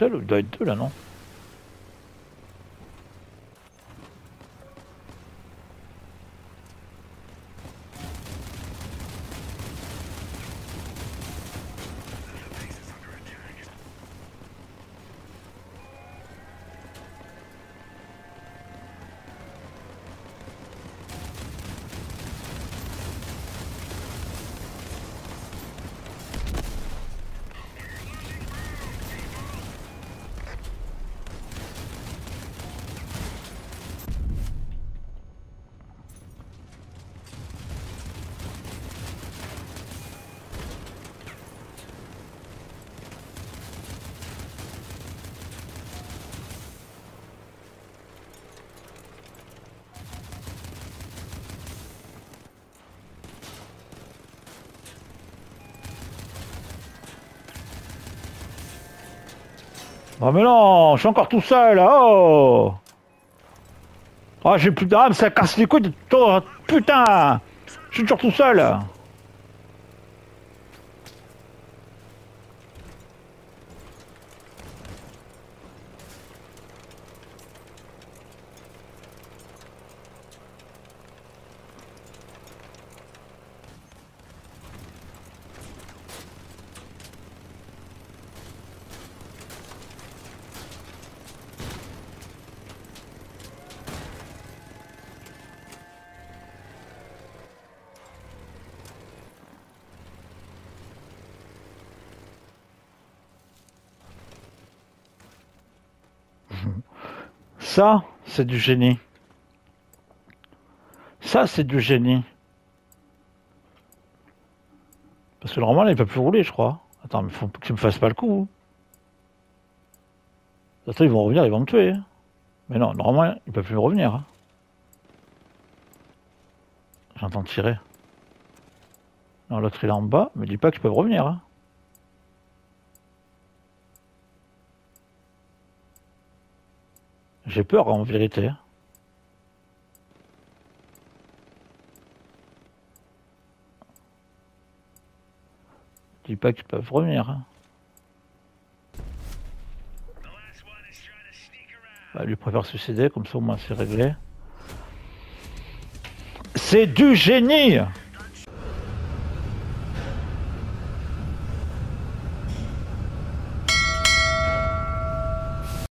seul ou il doit être deux là, non? Oh mais non, je suis encore tout seul, oh. Oh j'ai plus d'âme, ça casse les couilles de putain. Je suis toujours tout seul Ça, c'est du génie. Ça, c'est du génie. Parce que normalement, il peut plus rouler, je crois. Attends, mais faut que tu me fasses pas le coup. Attends, ils vont revenir, ils vont me tuer. Mais non, normalement, ils peuvent plus revenir. Hein. J'entends tirer. Non, l'autre il est en bas, mais dis pas qu'ils peuvent revenir. J'ai peur en vérité. Dis pas qu'ils peuvent revenir. Hein. Bah, lui préfère suicider, comme ça au moins c'est réglé. C'est du génie